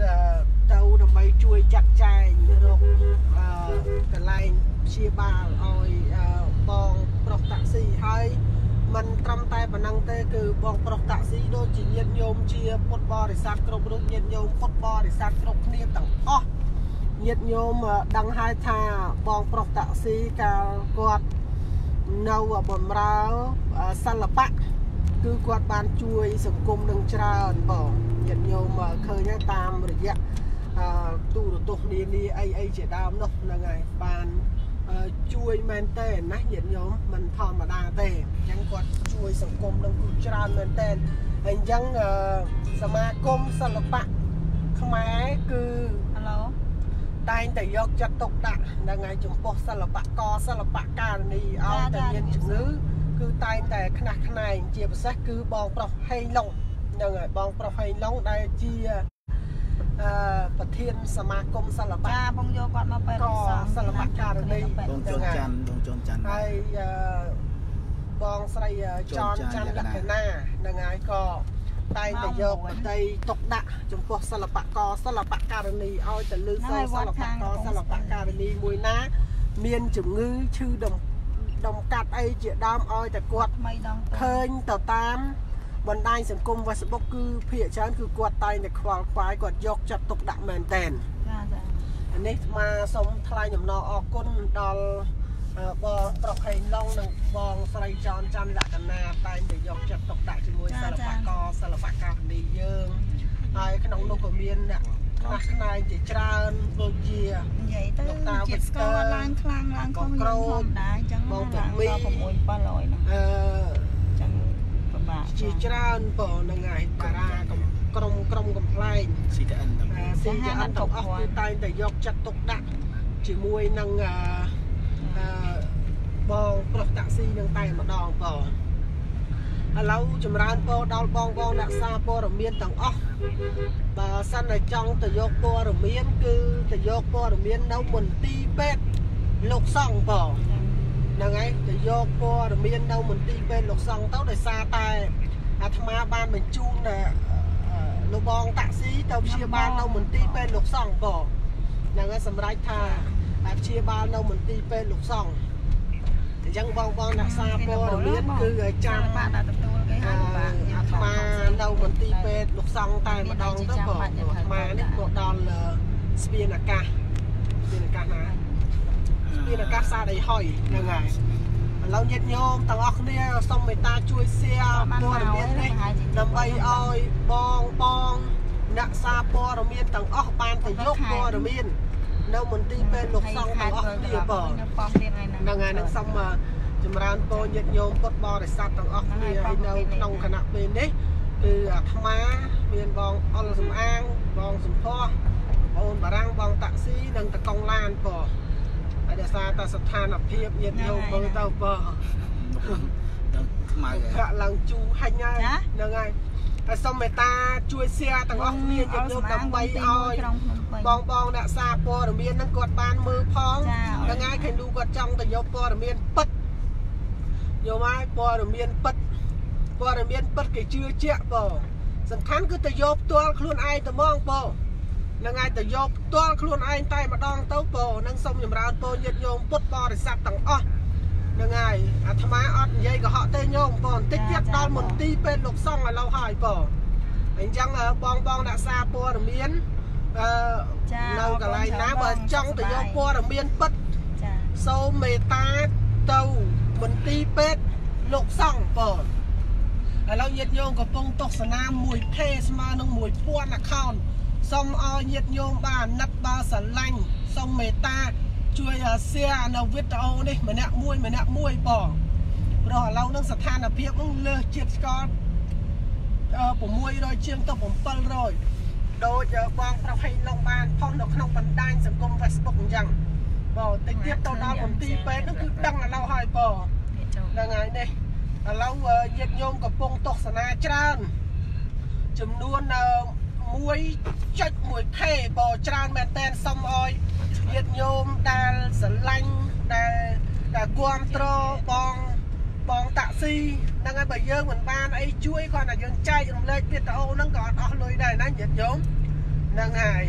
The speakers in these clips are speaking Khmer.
ទៅដើម្បីជួយចាត់ចែងរកអឺកន្លែងព្យាបាលឲ្យអឺបងប្រុសតាក់ស៊ីហើយมันត្រឹមតែប៉ុណ្ណឹងទេគឺបងប្រុសតាក់ស៊ីដូចជាញាតិញោមជាពុទ្ធបរិស័ទគ្រប់រូបញាតិញោមពុទ្ធបរិស័ទគ្រប់គ្នាទាំងអស់ញាតិញោមដឹងហើយថាបងប្រុសតាក់ស៊ីកាលគាត់នៅបំរើសិល្បៈ គឺគាត់បានជួយសង្គមនឹងច្រើនបងញាតិញោមឃើញតាមរយៈអឺទូរទស្សន៍នានាអីអីជាដើមនោះហ្នឹងហើយបានជួយមែនទេណាញាតិញោមមិនធម្មតាទេអញ្ចឹងគាត់ជួយសង្គមនឹងគឺច្រើនមែនទេហើយអញ្ចឹងសមាគមសិល្បៈខ្មែរគឺហៅឡូតែងតែយកចិត្តទុកដាក់ហ្នឹងហើយចំពោះសិល្បករសិល្បករនីឲ្យតែមានជំងឺ គឺតែងតែខ្នះខ្នែងជាពិសេសគឺបងប្រុសហេងឡុងហ្នឹងហើយបងប្រុសហេងឡុងដែលជាអឺប្រធានសមាគមសិល្បៈចាបងយកគាត់មកពេលក៏សិល្បៈករណីបងជុនច័ន្ទបងជុនច័ន្ទហើយអឺបងស្រីចនច័ន្ទលក្ខណាហ្នឹងហើយក៏តែងតែយកបតីទុកដាក់ចំពោះសិល្បករសិល្បករណីឲ្យទៅលើសិល្បករសិល្បករណីមួយណា មានជំងឺឈឺដំ ដំកាត់អីជាដើមឲ្យតែគាត់ថ្មីដងឃើញទៅតាមបណ្ដាញសង្គម Facebook គឺភាគច្រើនគឺគាត់តែងតែខ្វល់ខ្វាយគាត់យកចិត្តទុកដាក់មែនតែនចាចានេះស្មាសូមថ្លែងអំណរអគុណដល់បងប្រុសហេងឡុងនិងបងស្រីចនច័ន្ទលក្ខណាតែងតែយកចិត្តទុកដាក់ជាមួយសិល្បករសិល្បករនេះយើងហើយក្នុងនោះក៏មានអ្នក ខ្លះខ្នែងជាច្រើនដូចជានិយាយទៅជាតិស្ករឡើងខ្លាំងឡើងខុសយើងធម្មតាអញ្ចឹងបង6 700ហ្នឹងអឺបាទជាច្រើនបងហ្នឹងហើយតារាក្រុមក្រុមកំ pl ែង CTN ទាំង CTN ទាំងអស់គឺតែងតែយកចិត្តទុកដាក់ជាមួយនឹងអឺបងប្រុសតាក់ស៊ីនឹងតែម្ដងបងឥឡូវចម្រើនពរដល់បងបងអ្នកសារព័ត៌មានទាំងអស់ បើសិនតែចង់ទៅយកព័ត៌មាន គឺទៅយកព័ត៌មាននៅមន្ទីរពេទ្យលោកសង្ឃបងហ្នឹងហើយទៅយកព័ត៌មាននៅមន្ទីរពេទ្យលោកសង្ឃទៅដោយសារតែអាត្មាបានបញ្ជូនលោកបងតាក់ស៊ីទៅព្យាបាលនៅមន្ទីរពេទ្យលោកសង្ឃបងហ្នឹងហើយសម្រាប់ថាព្យាបាលនៅមន្ទីរពេទ្យលោកសង្ឃ អញ្ចឹងបងបងអ្នកសារព័ត៌មានគឺចាំបានដល់ទទួលគេហើយបាទអាត្មានៅមន្ទីរពេទ្យលោកសង្ឃតែម្ដងទៅបងអាត្មានេះមកដល់ស្ពានអាកាសស្ពានអាកាសណាមានអាកាសសាដីហុយហ្នឹងហើយឥឡូវញាតិញោមទាំងអស់គ្នាសូមមេត្តាជួយ share ព័ត៌មាននេះដើម្បីឲ្យបងបងអ្នកសារព័ត៌មានទាំងអស់បានទៅយកព័ត៌មាន នៅមន្ទីរពេទ្យលោកសង្ឃទាំងអស់គ្នាបងហ្នឹងហើយនឹងសូមចម្រើនពរញាតិញោមពុទ្ធបរិស័ទទាំងអស់គ្នាហើយនៅក្នុងគណៈពេលនេះគឺអាត្មាមានបងអុលសំអាងបងសំផស្សបងបារាំងបងតាក់ស៊ីនិងតកុងឡានបងហើយដោយសារតែស្ថានភាពញាតិញោមមើលទៅបើខ្មៅប្រាក់ឡើងជូរហាញ់ហើយហ្នឹងហើយហើយសូមមេត្តាជួយ share ទាំងអស់គ្នាញាតិញោមដើម្បីឲ្យ បងបងអ្នកសារព័ត៌មានហ្នឹងគាត់បានមើលផងហ្នឹងហើយឃើញលូគាត់ចង់ទៅយកព័ត៌មានពិតយកមកព័ត៌មានពិតព័ត៌មានពិតគេជឿជាក់បងសំខាន់គឺទៅយកផ្ទាល់ខ្លួនឯងតែហ្មងបងនឹងអាចទៅយកផ្ទាល់ខ្លួនឯងតែម្ដងទៅពោនឹងសូមចម្រើនពរញាតិញោមពុទ្ធបរិស័ទទាំងអស់នឹងហើយអាត្មាអត់និយាយកុហកទេញោមបងបន្តិចទៀតដល់មន្ទីរពេទ្យលោកសង្ឃឥឡូវហើយបងអញ្ចឹងបងបងអ្នកសារព័ត៌មាន អឺនៅកន្លែងណាបើចង់ទៅយកព័ត៌មានពិតចាសូមមេត្តាទៅមន្ទីរពេទ្យលោកសង្ឃបងឥឡូវញាតិញោមកំពុងទស្សនាមួយភេស្មើនឹង1000 account សូមឲ្យញាតិញោមបានអាណិតបើស្រឡាញ់សូមមេត្តាជួយ share នៅវីដេអូនេះម្នាក់មួយម្នាក់មួយបងព្រោះឥឡូវនឹងស្ថានភាពនឹងលើសជាតិស្ករ600ជាងទៅ700 ដោយបងប្រុសហេងឡុងបានផុសនៅក្នុងបណ្ដាញសង្គម Facebook អញ្ចឹងបងតិចទៀតទៅដល់មន្ទីរពេទ្យនោះគឺដឹងឥឡូវហើយបងហ្នឹងហើយនេះឥឡូវញាតិញោមកំពុងទស្សនាច្រើន ចំនួន 1.1k បច្រើនមែនតែនសុំឲ្យញាតិញោមដែលស្រឡាញ់ដែលដែលគ្រប់គ្រងបង បងតាក់ស៊ីហ្នឹងហើយបើយើងមិនបានអីជួយគាត់តែយើងចែករំលែកវីដេអូហ្នឹងក៏អត់អស់លុយដែរណាញាតិញោមហ្នឹងហើយ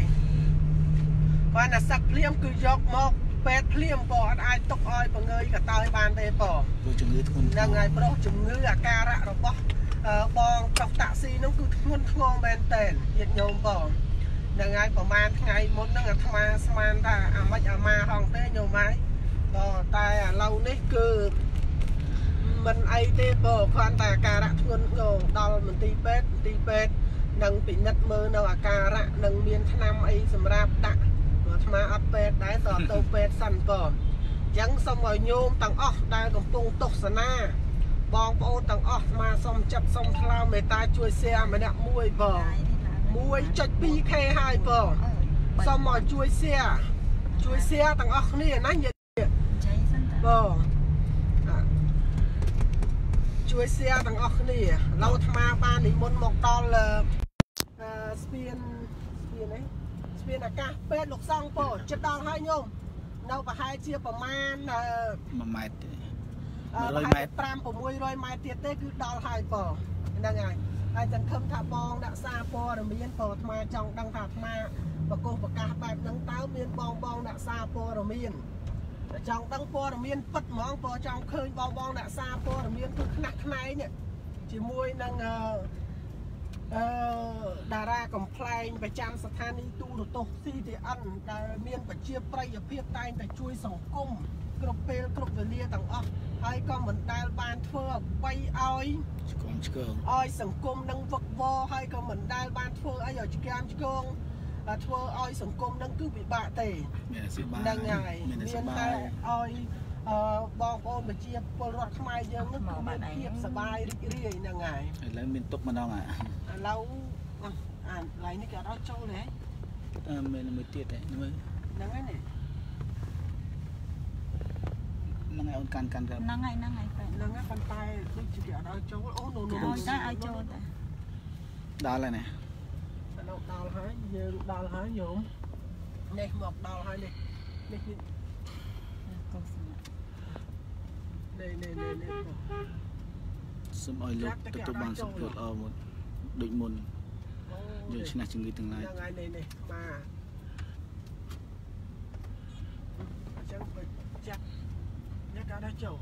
បានតែសឹកភ្លាមគឺយកមកពេទ្យភ្លាមក៏អត់អាចទុកឲ្យបង្ងើយកតើបានទេបងព្រោះជំងឺធ្ងន់ធ្ងហ្នឹងរហើយប្រុសជំងឺអាការៈរបស់អឺបងប្រុសតាក់ស៊ីហ្នឹងគឺធ្ងន់ធ្ងរមែនតើញាតិញោមបងហ្នឹងហើយប្រហែលថ្ងៃមុនហ្នឹងអាត្មាស្មានថាអាម៉េចអាម៉ាហងទេញោមហើយបងតែឥឡូវនេះគឺ មិនអីទេបងគ្រាន់តែអាការៈធ្ងន់ធ្ងរដល់មន្ទីរពេទ្យមន្ទីរពេទ្យនឹងពិនិត្យមើលនៅអាការៈនឹងមានថ្នាំអីសម្រាប់ដាក់ព្រោះអាត្មាអត់ពេទ្យដែរតើទៅពេទ្យសិនបងអញ្ចឹងសូមឲ្យញោមទាំងអស់ដែលកំពុងទស្សនាបងប្អូនទាំងអស់ស្មាសូមចិត្តសូមថ្លើមមេត្តាជួយ share ម្នាក់មួយបង 1.2k ហើយបងសូមមកជួយ share ជួយ share ទាំងអស់គ្នាណាញាតិចៃសិនតាបងអា ជួយ share ទាំងអស់គ្នាឡូវអាត្មាបាននិមន្តមកដល់អឺអឺស្ពានស្ពានអីស្ពានអាកាសពេទ្យលោកសង្ឃបងចិត្តដល់ហើយញោមនៅប្រហែលជាប្រមាណអឺ1ម៉ែត្រទេអឺ100ប្រហែលម៉ែត្រ5 600ម៉ែត្រទៀតទេគឺដល់ហើយបងហ្នឹងហើយហើយចង្ឃឹមថាបងដាក់សារព័ត៌មានបងអាត្មាចង់ដឹងថាអាត្មាបកុសប្រកាសបែបហ្នឹងតើមានបងបងដាក់សារព័ត៌មានតែ ចង់ដឹងព័ត៌មានពិតហ្មងបងចង់ឃើញបងបងដាក់សារព័ត៌មានគឺខ្នះខ្នែងនេះជាមួយនឹងអឺអឺតារាកំ pl ែងប្រចាំស្ថានីយ៍ទូរទស្សន៍ CTN ដែលមានប្រជាប្រិយភាពតែងតែជួយសង្គមគ្រប់ពេលគ្រប់វេលាទាំងអស់ហើយក៏មិនដែលបានធ្វើអ្វីឲ្យឆ្កងឆ្កងឲ្យសង្គមនឹងវឹកវរហើយក៏មិនដែលបានធ្វើអីឲ្យឆ្កាមឆ្កង តែធ្វើឲ្យសង្គមនឹងគឺពិបាកទេមានអាស៊ីបាយហ្នឹងហើយមានអាមាស៊ីនបាតែយឲ្យអឺបងប្អូនប្រជាពលរដ្ឋខ្មែរយើងនឹងគឺមានភាពសប្បាយរីករាយហ្នឹងហើយឥឡូវមានទុកម្ដងអាឥឡូវអ่ะអាកន្លែងនេះគេអត់ឲ្យចូលទេអឺមានមួយទៀតទេមើលហ្នឹងហើយនេះហ្នឹងឯងអូនកាន់កាន់កាន់ហ្នឹងហើយហ្នឹងហើយបែបហ្នឹងហើយប៉ុន្តែដូចជាគេអត់ឲ្យចូលអូនោះនោះឲ្យតែឲ្យចូលតាដល់ហើយណា ឥឡូវដល់ហើយយើងដល់ហើយញោមនេះមកដល់ហើយនេះនេះនេះកុសសម្រាប់នេះនេះនេះនេះបងសូមឲ្យលោកទទួលបានសុខភាពល្អមុនដូចមុនអូយកឈ្នះជំងឺទាំងឡាយហ្នឹងហើយនេះនេះបាទអញ្ចឹងបើចាក់អ្នកក៏ដល់ចូល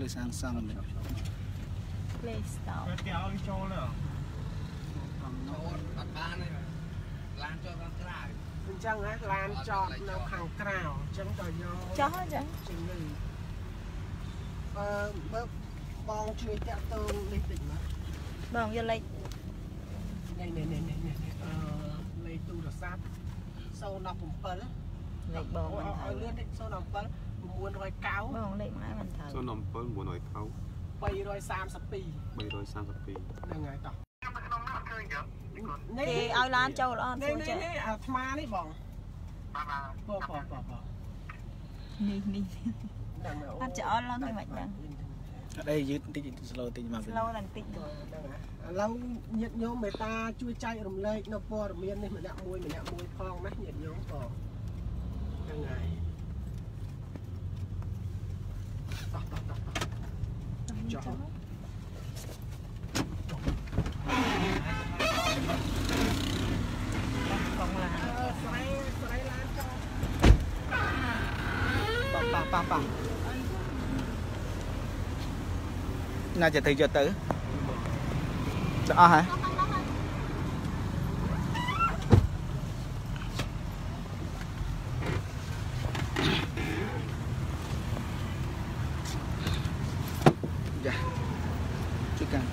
លើសាងសង់នេះ Play Store គេឲ្យចូលទៅ ចូលអត់បានទេឡានចូលខាងក្រៅអញ្ចឹងហ៎ឡានចតនៅខាងក្រៅអញ្ចឹងក៏យកចោះអញ្ចឹងជំងឺបើបើបងជួយតាក់ទងនេះតិចមកបងយកលេខនេះនេះនេះនេះនេះអឺលេខទូរស័ព្ទ017លេខបងអូមិនឲ្យត្រូវលឿនតិច017 990បងលេខម៉ែមិនត្រូវសូន7 990 332 332ហ្នឹងហើយតោះ គេឲ្យឡានចូលអត់នេះចូលនេះចេះនេះអាថ្មនេះបងបងបងបងបងនេះនេះហ្នឹងហើយអត់ច្អល់ឡើងទៅមិនដឹងអត់អីយឺតបន្តិច slow តិចមកវិញ slow ដល់បន្តិចទៅហ្នឹងហើយឥឡូវញាតិញោមមេត្តាជួយចែករំលែកនៅព័ត៌មាននេះម្នាក់មួយម្នាក់មួយផងណាញាតិញោមបងហ្នឹងហើយតោះតោះតោះតោះចុះ កងឡាន អឺស្រែស្រែឡានចុះ ប៉ាប៉ាប៉ាប៉ាណាจะទៅយកទៅដល់អស់ហើយយ៉ាជួយកាន់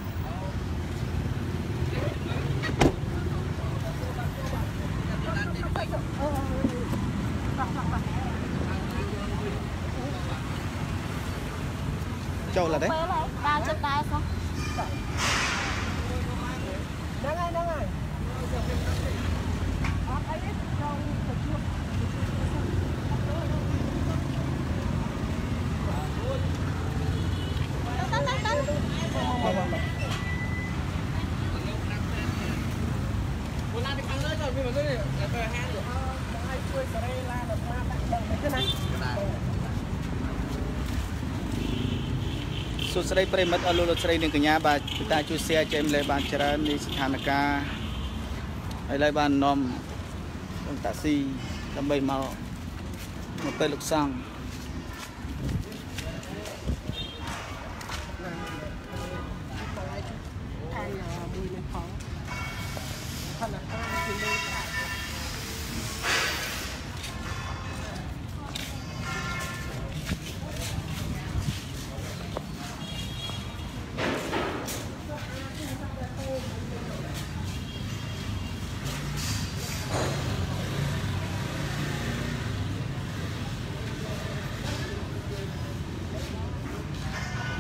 ចូលឡាទេ ពេលហើយដើរចិត្តដើរសោះ ហ្នឹងហើយហ្នឹងហើយអត់អីទេចូលទៅជួប ទៅទៅទៅ មកមកមក មួយឡាន ពីខាងលើចូលពីមកនេះទៅហាងឲ្យជួយសេរីឡានដល់ថាដាក់ដឹងទៅណាសួស្តីប្រិមិត្តអស់លោកលោកស្រីនិងកញ្ញាបាទគឺតាជួយ share ចែកម្លែកបានច្រើននៃស្ថានភាពឥឡូវបាននាំបងតាស៊ីដើម្បីមកមកពេលលោកសង្ឃ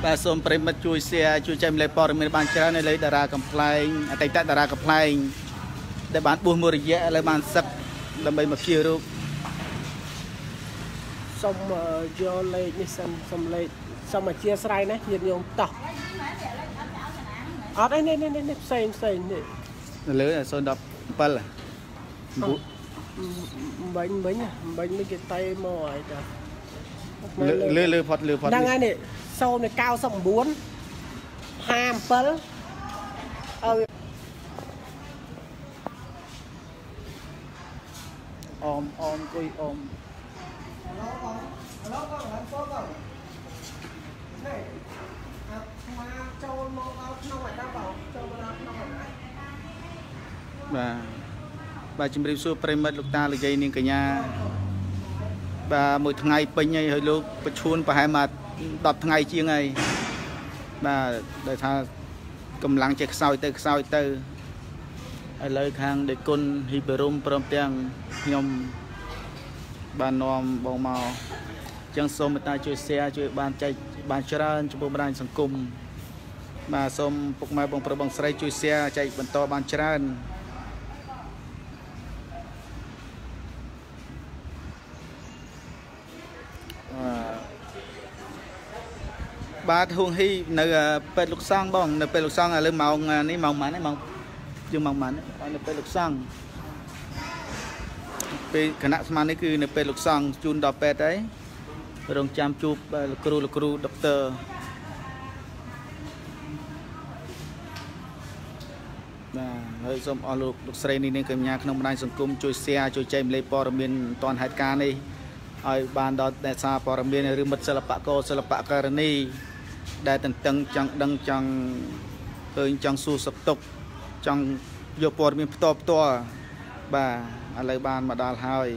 បាទសូមប្រិមិត្តជួយ share ជួយចែករំលែកព័ត៌មានបានច្រើននៅលើតារាកំ pl ែងអតីតតារាកំ pl ែងដែលបានបួសមួយរយៈឥឡូវបានសឹកដើម្បីមកព្យារូបសុំយកលេខនេះសុំសុំលេខសុំអធិស្ឋានណាញាតិញោមតោះអត់ឯនេះនេះនេះផ្សេងផ្សេងនេះនៅលើ017បាញ់មិញបាញ់មិញគេតេមកហើយតាលើលើលើផុតលើផុតហ្នឹងហើយនេះ 099 57អើអមអមអុយអមនេះអាមកចូលមកដល់ក្នុងឯដល់បងចូលមកដល់ក្នុងឯណាបាទបាទជំរាបសួរប្រិមិត្តលោកតាលោកយាយនាងកញ្ញាបាទមួយថ្ងៃពេញហើយហើយលោកបញ្ឈួនប្រហែលមក 10ថ្ងៃជាងហើយបាទដោយថាកម្លាំងចេះខ្សោយទៅខ្សោយទៅឥឡូវខាងដេគុណហ៊ីបេរុំព្រមទាំងខ្ញុំបាននាំបងមកអញ្ចឹងសូមមេត្តាជួយ share ជួយបានចែកបានច្រើនចំពោះបណ្ដាញសង្គមបាទសូមពុកម៉ែបងប្រុសបងស្រីជួយ share ចែកបន្តបានច្រើន បាទហួងហ៊ីនៅពេទ្យលោកសង្ឃបងនៅពេទ្យលោកសង្ឃឥឡូវម៉ោងនេះម៉ោងប៉ុន្មានម៉ោងជាងម៉ោងប៉ុន្មាននៅពេទ្យលោកសង្ឃពេលគណៈស្មាននេះគឺនៅពេទ្យលោកសង្ឃជូនដល់ពេទ្យហើយរងចាំជួបលោកគ្រូលោកគ្រូដុកទ័របាទហើយសូមអស់លោកលោកស្រីនេះនាងកញ្ញាក្នុងបណ្ដាញសង្គមជួយ share ជួយចែកម្លែកព័ត៌មានតនហេតុការណ៍នេះឲ្យបានដល់អ្នកសារព័ត៌មានឬមិត្តសិល្បករសិល្បករនី ដែលតន្ទឹងចង់ដឹងចង់ឃើញចង់សួរសុខទុក្ខចង់យកព័ត៌មានផ្ទាល់ផ្ទាល់បាទឥឡូវបានមកដល់ហើយ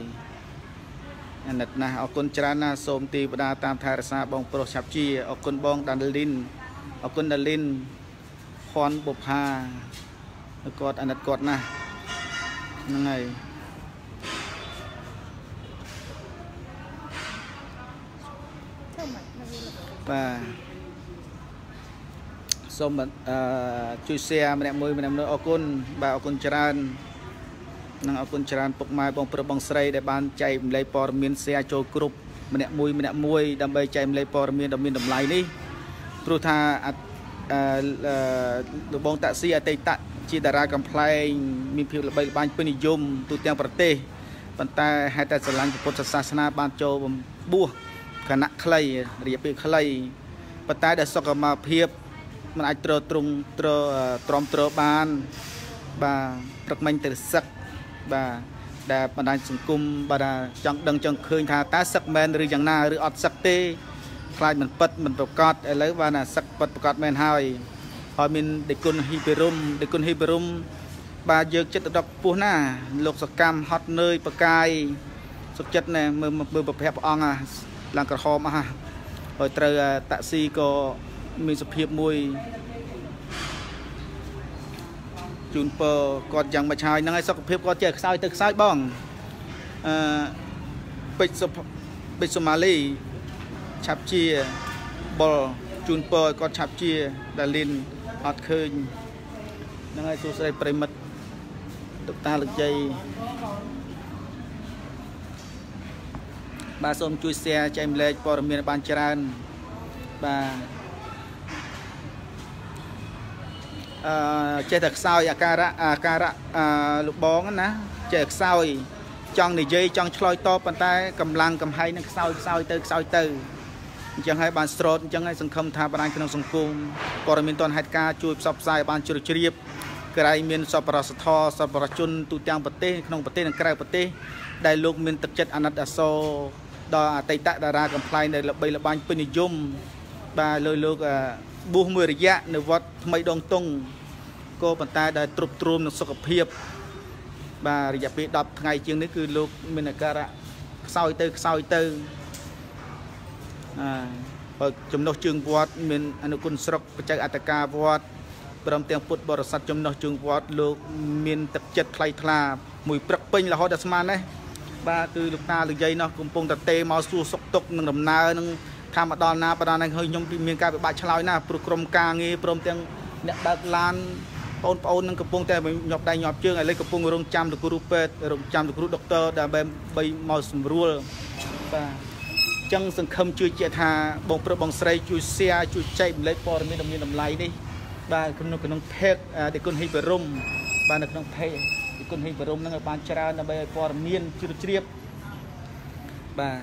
អាណិតណាស់អរគុណច្រើនណាស់សូមទីបដាតាមថែរក្សាបងប្រុសឆាប់ជាអរគុណបងដានលីនអរគុណដាលីនខនបុផាគាត់អាណិតគាត់ណាស់ហ្នឹងហើយបាទ សូមអឺជួយ share ម្នាក់មួយម្នាក់មួយអរគុណបាទអរគុណច្រើននិងអរគុណច្រើនពុកម៉ែបងប្រុសបងស្រីដែលបានចែកម្លែកព័ត៌មាន share ចូលគ្រប់ម្នាក់មួយម្នាក់មួយដើម្បីចែកម្លែកព័ត៌មានដ៏មានតម្លៃនេះព្រោះថាអឺលោកបងតាក់ស៊ីអតីតជាតារាកំ pl ែងមានភាពល្បីល្បាញពេញនិយមទូទាំងប្រទេសប៉ុន្តែហេតុតែស្រឡាញ់ពុទ្ធសាសនាបានចូលបួសគណៈខ្លីរយៈពេលខ្លីប៉ុន្តែដែលសុខភាព มันអាចត្រត្រង់ត្រទ្រាំទ្របាន បាទព្រឹកមិញទៅសឹកបាទដែលបណ្ដាញសង្គមបាទចង់ដឹងចង់ឃើញថាតើសឹកមែនឬយ៉ាងណាឬអត់សឹកទេខ្លាចមិនពិតមិនប្រកបឥឡូវបានសឹកពិតប្រកបមែនហើយហើយមានដេគុណហ៊ីបេរុំដេគុណហ៊ីបេរុំបាទយើងចិត្តទៅដល់ពោះណា លោកសកម្មហត់នឿយបកាយសុខចិត្តណែមើលមើលប្រភពព្រះអង្គអាឡើងក្រហមអស់ហើយត្រូវតាក់ស៊ីក៏ មានសភាពមួយជូនពរគាត់យ៉ាងមិនឆាយហ្នឹងហើយសុខភាពគាត់ចេះខ្សោយទៅខ្សោយបងអឺពេជ្រសុពេជ្រសូម៉ាលីឆាប់ជាបុលជូនពរគាត់ឆាប់ជាដាលីនអត់ឃើញហ្នឹងហើយសួស្ដីប្រិមិត្តតុកតាលោកជ័យបាទសូមជួយ share ចែកម្លែកព័ត៌មានបានច្រើនបាទអឺ ចេះតែខ្សោយអាការៈអាការៈអឺលោកបងណាចេះខ្សោយចង់និយាយចង់ឆ្លើយតបប៉ុន្តែកម្លាំងកំហែងនឹងខ្សោយខ្សោយទៅខ្សោយទៅអញ្ចឹងហើយបានស្រោតអញ្ចឹងហើយសង្ឃឹមថាបណ្ដាញក្នុងសង្គមព័ត៌មានតនហេតុការជួយផ្សព្វផ្សាយបានជ្រាលជ្រាបក្រែងមានសពរសធរសពរជនទូទាំងប្រទេសក្នុងប្រទេសនិងក្រៅប្រទេសដែលលោកមានទឹកចិត្តអាណិតអាសូរដល់អតីតតារាកំ pl ែងដែលល្បីល្បាញពេញនិយមបាទលើលោកបួសមួយរយៈនៅវត្តថ្មីដងតុង ក៏ប៉ុន្តែដែលទ្រុបទ្រោមនឹងសុខភាពបាទរយៈពេល10ថ្ងៃជាងនេះគឺលោកមានអាការៈខ្សោយទៅខ្សោយទៅអឺបើចំណុះជើងវត្តមានអនុគុណស្រុកបច្ច័យអត្តកាវត្តព្រមទាំងពុទ្ធបរិស័ទចំណុះជើងវត្តលោកមានទឹកចិត្តថ្លៃថ្លាមួយព្រឹកពេញរហូតដល់ស្មានណាបាទគឺលោកតាលោកយាយនោះកំពុងតែទេមកសួរសុខទុក្ខនឹងដំណើរនឹងថាមកដល់ណាបដានឹងហើយខ្ញុំមានការពិបាកឆ្លើយណាព្រោះក្រុមការងារព្រមទាំងអ្នកដើកឡាន បងប្អូននឹងកំពុងតែញាប់ដៃញាប់ជើងឥឡូវកំពុងរងចាំលោកគ្រូពេទ្យរងចាំលោកគ្រូដុកទ័រដើម្បីបីមកសម្រួលបាទអញ្ចឹងសង្ឃឹមជួយជាថាបងប្រុសបងស្រីជួយ share ជួយចែកម្លែកព័ត៌មានដ៏មានតម្លៃនេះបាទក្នុងក្នុង page ដេគុណហ៊ីបរមបាទនៅក្នុង page ដេគុណហ៊ីបរមនឹងឲ្យបានច្រើនដើម្បីឲ្យព័ត៌មានជ្រាបជ្រាបបាទ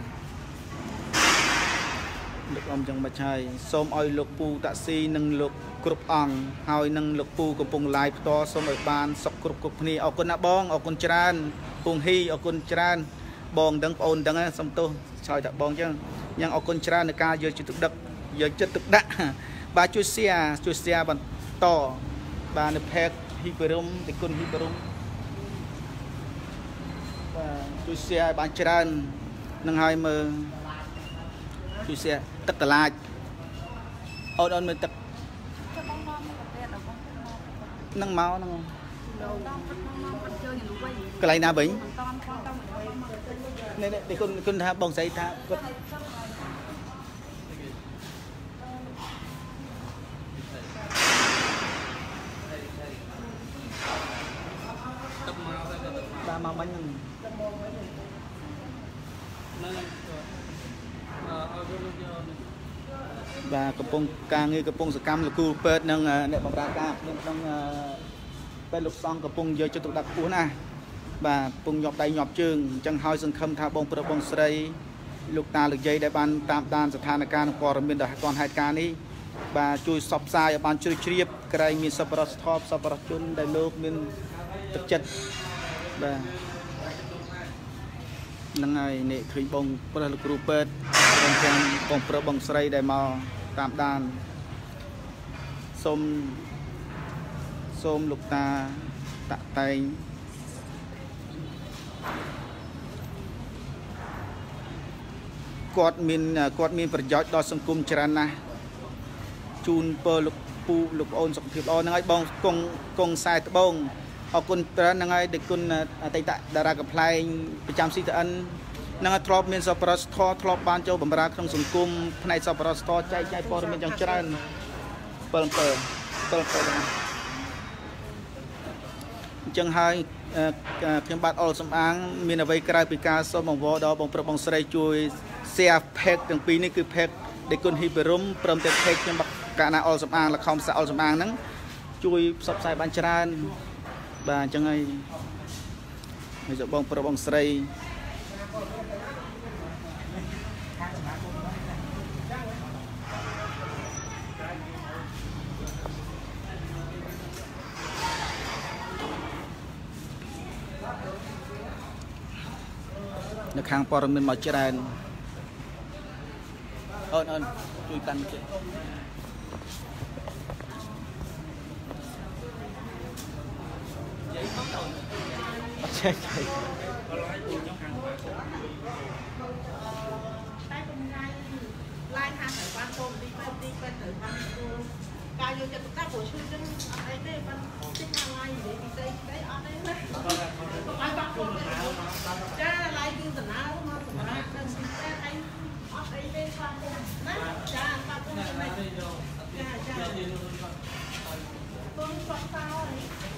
លោកអ៊ំចឹងមកហើយសូមឲ្យលោកពូតាក់ស៊ីនិងលោក គ្រប់អង្គហើយនឹងលោកពូកំពុង live ផ្ទាល់សូមឲ្យបានសុខគ្រប់គ្រប់គ្នាអរគុណណាបងអរគុណច្រើនពងហ៊ីអរគុណច្រើនបងដឹងបងអូនដឹងសំទោសឆ្លើយតែបងចឹងយ៉ាងអរគុណច្រើននៃការយកចិត្តទុកដឹកយកចិត្តទុកដាក់បាទជួយ share ជួយ share បន្តបាទនៅ page ហ៊ីបរុំទីគុណហ៊ីបរុំបាទជួយ share ឲ្យបានច្រើននឹងឲ្យមើលជួយ share ទឹកតឡាចអូនអូនមើលទឹក នឹងមកហ្នឹងកន្លែងណាវិញនេះនេះគុណគុណថាបងស្រីថាគាត់បាទមកមិញហ្នឹងបាទកំ ពុងការងារកំពុងសកម្មលោកគ្រូពេទ្យនិងអ្នកបម្រើការក្នុងក្នុងពេទ្យលោកសង្ឃកំពុងយកចិត្តទុកដាក់ខ្ពស់ណាស់បាទកំពុងញាប់ដៃញាប់ជើងអញ្ចឹងហើយសង្ឃឹមថាបងប្រុសបងស្រីលោកតាលោកយាយដែលបានតាមដានស្ថានភាពនិងព័ត៌មានដល់ទាន់ហេតុការណ៍នេះបាទជួយសបផ្សាយឲ្យបានជ្រាបជ្រាបក្រែងមានសប្បុរសធម៌សប្បុរសជនដែលលោកមានទឹកចិត្តបាទហ្នឹងហើយនេះឃើញបងប្រុសលោកគ្រូពេទ្យព្រមទាំងបងប្រុសបងស្រីដែលមក តាមដានសូមសូមលោកតាតាក់តែងគាត់មានគាត់មានប្រយោជន៍ដល់សង្គមច្រើនណាស់ជូនពរលោកពូលោកប្អូនសុខភាពល្អហ្នឹងហើយបងកងកងខ្សែត្បូងអរគុណច្រើនហ្នឹងហើយដែលគុណអតីតតារាកំ pl ែងប្រចាំ CTN នឹងធ្លាប់មានសប្បុរសធម៌ធ្លាប់បានចូលបម្រើក្នុងសង្គមផ្នែកសប្បុរសធម៌ចែកចាយព័ត៌មានយ៉ាងច្រើន7 7 7 7អញ្ចឹងហើយខ្ញុំបាទអុលសំអាង មានអ្វីក្រៅពីការសូមអង្វរដល់បងប្រុសបងស្រីជួយ share page ទាំងពីរនេះគឺ page ដេគុណហ៊ីបរុំព្រមទាំង page ខ្ញុំកាណាអុលសំអាងលខំសាអុលសំអាងហ្នឹងជួយផ្សព្វផ្សាយបានច្រើនបាទអញ្ចឹងហើយហើយបងប្រុសបងស្រី នៅខាងព័ត៌មានមកច្រើនអូនអូនជួយកាន់ជិះ ចេះចេះតែកំងាយឡាយថាត្រូវបានតូនទីពេទ្យទីពេទ្យត្រូវបានគ្រូការយកចិត្តទុកដាក់ព្រោះឈឺចឹងអត់អីទេបានតិចថ្ងៃនិយាយពីស្អីស្អីអត់ទេណាបាយបាក់ខ្លួនចាឡាយគឺដំណើរមកសម្រាប់នឹងពីពេទ្យអីអត់អីទេស្វាគមន៍ណាចាស្វាគមន៍មិនចាចាកូនស្វាក់សោអី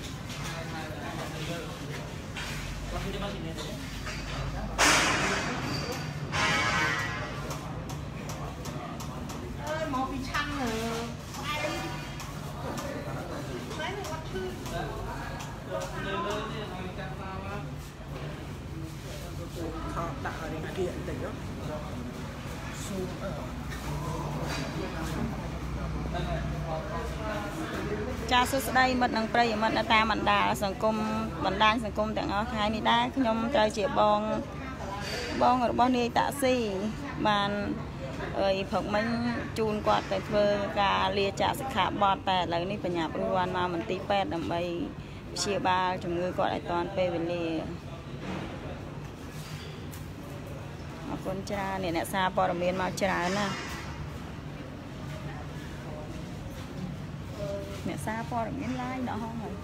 សួស្តីមិត្តនិងប្រិយមិត្តនៅតាមបណ្ដាសង្គមបណ្ដាញសង្គមទាំងអស់ថ្ងៃនេះដែរខ្ញុំត្រូវជាបងបងរបស់នាយតាក់ស៊ីបានអើយព្រឹកមិញជូនគាត់ទៅធ្វើការលាចាកសិក្ខាបទតែឥឡូវនេះបញ្ញាប់រួនមកមន្ទីរពេទ្យដើម្បីព្យាបាលជំងឺគាត់ឲ្យទាន់ពេលវេលាអរគុណច្រើនអ្នកអ្នកសារព័ត៌មានមកច្រើនណាស់អ្នក សារព័ត៌មាន live ដល់ហងហើយ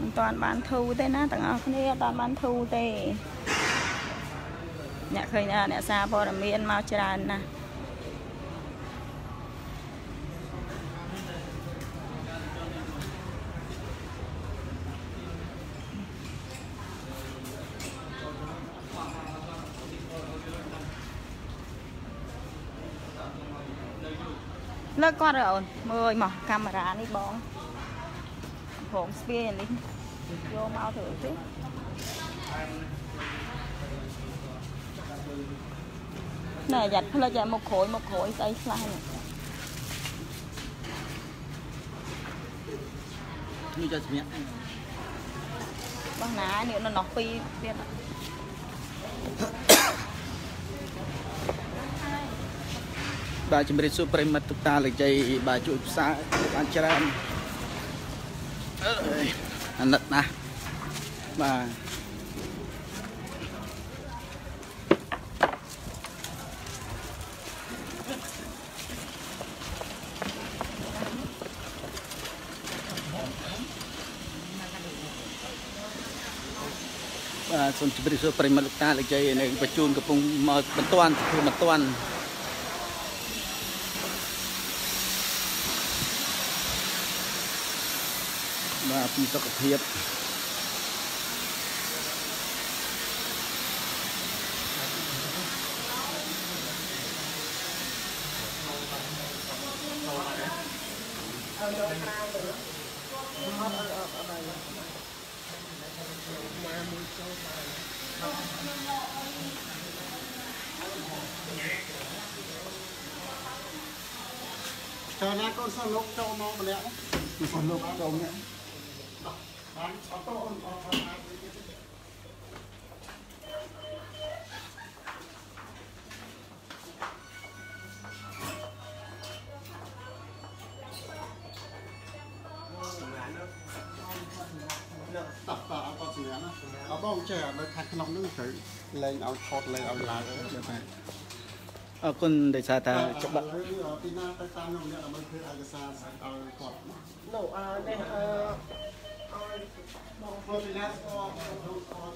មិនតាន់បានធូរទេណាទាំងអស់គ្នាអត់តាន់បានធូរទេអ្នកឃើញអ្នកសារព័ត៌មានមកច្រើនណាស់ លើកគាត់អូនមើលមកកាមេរ៉ានេះបងព្រមស្ពាយនេះយកមកធ្វើទេណែយ៉ាត់ផ្លិចមកក្រួយមកក្រួយស្អីខ្លះនេះនេះចុះសម្រាប់បងណានេះនៅនោះពីរទៀត បាទជំរាបសួរប្រិមិត្តទុកតាលេខជ័យបាទជួយផ្សាយបានច្រើនអើយអាណិតណាស់បាទបាទសូមជម្រាបសួរប្រិមិត្តលោកតាលេខជ័យនៅបញ្ជូនកំពុងមកបន្ទាន់ធ្វើបន្ទាន់ បាទពីសុខភាពចូលណាកូនសិស្សលោកចូលមកម្នាក់កូនលោកចូលម្នាក់បានអត់តអូនអត់បានអាចវិញតើតើអត់គាត់សម្រាប់ណាអត់ បងចេះនៅខាងក្នុងហ្នឹងត្រូវលេងឲ្យថតលេងឲ្យឡើងទៅបាទអរគុណដោយសារថាច្បាប់ពីណាទៅតាមខ្ញុំអ្នកដើម្បីធ្វើឯកសារឲ្យគាត់នោះអឺនេះអឺ បងធ្វើពីណាស្គាល់ទៅគាត់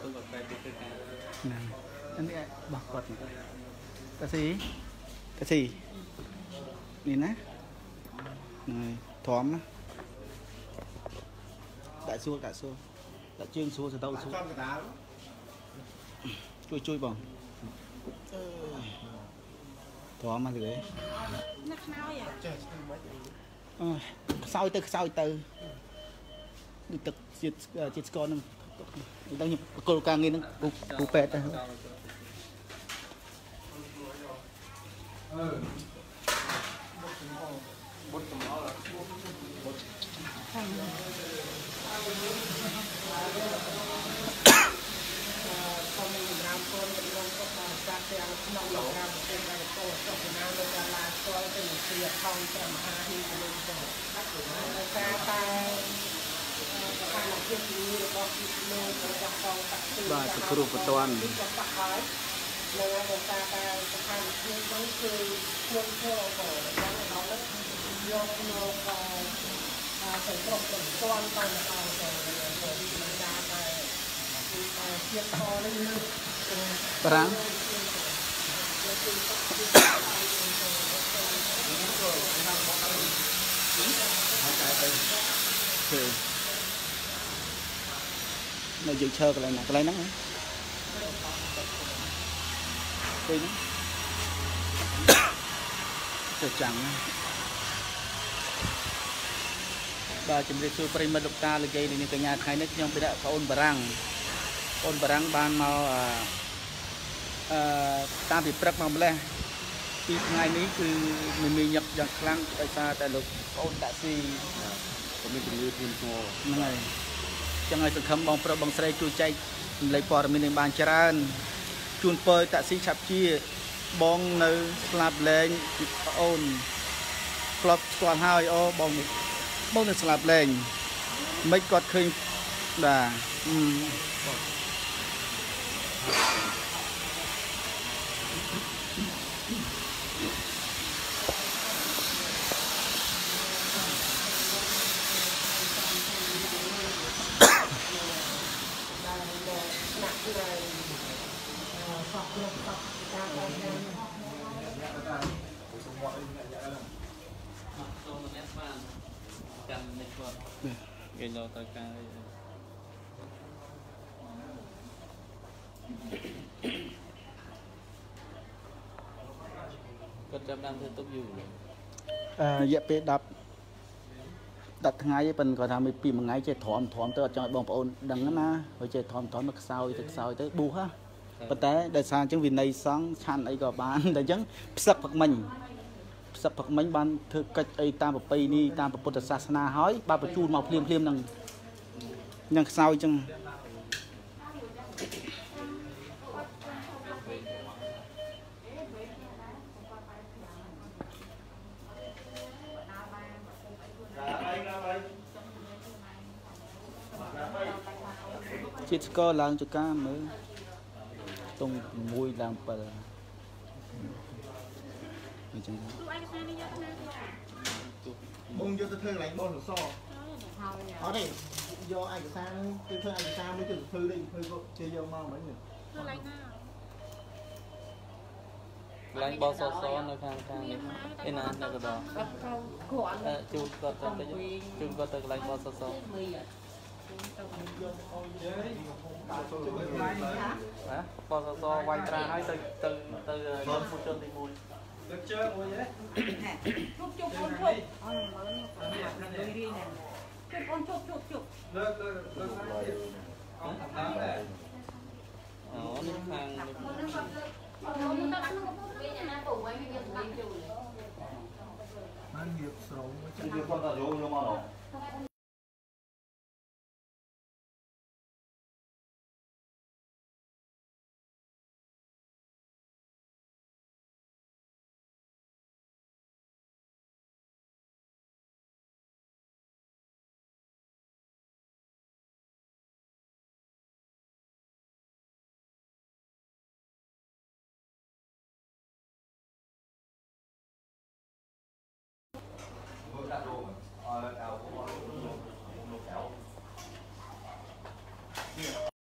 ទៅបែបទៅការណានេះបោះគាត់តាស៊ីតាស៊ីនេះណានេះធំណាដាក់សួរដាក់សួរដាក់ជើងសួរសតោសួរជួយជួយបងធំមកទេណាខ្នើយចេះស្ទើរមិនអឺខ្សោយទៅខ្សោយទៅ ដូចទឹកជាតិជាតិស្ករនឹងដល់ខ្ញុំបកលការងារនឹងគ្រូពេទ្យទៅអឺបុតចំអល់បុតខាងសូមសម្រាប់កូនក្នុងពុទ្ធសាសនាក្នុងលោករាមពុទ្ធដែលកោសុខណាលោកតាឡាស្គាល់ទៅជាថងព្រះមហាហិមលោកទៅដោយសារតែស្ថានភាពនេះរ បស់លោករបស់កងតាក់ទីបាទគ្រូបតននៅដោយសារតែស្ថានភាពនេះគឺខ្ញុំធ្វើក៏យ៉ាងដល់នេះយកមកអឺសង្គ្រោះប្រព័ន្ធតាមឲ្យទៅទៅវិទ្យាតែជាតិខនេះលើប្រាំងគឺ នៅយើងឈើកន្លែងណាកន្លែងហ្នឹងហ៎ពេលហ្នឹងទៅចាំងណាបាទជំរាបសួរប្រិយមិត្តលោកតាលោកយាយលោកនាងកញ្ញាថ្ងៃនេះខ្ញុំពីដាក់ប្អូនបារាំងប្អូនបារាំងបានមកអឺអឺតាមពីព្រឹកមកម្លេះពីថ្ងៃនេះគឺមានមានញឹកយ៉ាងខ្លាំងដោយសារតែលោកប្អូនតាក់ស៊ីក៏មានជំនឿធ្ងន់ធ្ងរហ្នឹងហើយ ចឹងហើយសង្ឃឹមបងប្រុសបងស្រីជួយចែកចម្លែកព័ត៌មាននេះបានច្រើនជូនពរតាក់ស៊ីឆាប់ជាបងនៅស្លាប់លែងប្អូនធ្លាប់ស្គាល់ហើយអូបងនេះបងនៅស្លាប់លែងមិនគាត់ឃើញបាទ ចាប់ដើមធ្វើទុកយូរអឺរយៈពេល10 10ថ្ងៃឯងប៉ិនគាត់ថាមានពីមួយថ្ងៃចេះទ្រាំទ្រាំទៅអត់ចង់ឲ្យបងប្អូនដឹងណាហើយចេះទ្រាំទ្រាំទៅខ្សោយទៅខ្សោយទៅប៊ូហ៎ប៉ុន្តែដោយសារអញ្ចឹងវិន័យសង្ឃឆាន់អីក៏បានតែអញ្ចឹងផ្សឹកផឹកមិញផ្សឹកផឹកមិញបានធ្វើកិច្ចអីតាមប្រពៃណីតាមពុទ្ធសាសនាហើយបាទបញ្ជូនមកភ្លាមភ្លាមហ្នឹងនឹងខ្សោយអញ្ចឹង ជាតិស្ករឡើងចកាមើលតុង6ឡើង7អញ្ចឹងបងយកទៅធ្វើកន្លែងបងសសអត់ទេយកឯកសារទៅធ្វើឯកសារមួយទៅធ្វើនេះធ្វើក៏គេយកមកមិនទេឡើងបសសនៅខាងខាងនេះឯណានៅកណ្ដោអឺជូនគាត់ទៅជូនគាត់ទៅកន្លែងបសស ហ៎បសសវាយត្រាហើយទៅទៅទៅយកមួយជនទី1អូនេះខាងនេះបានហៀបស្រោមចឹងវាគាត់ទៅយកយកមក uh,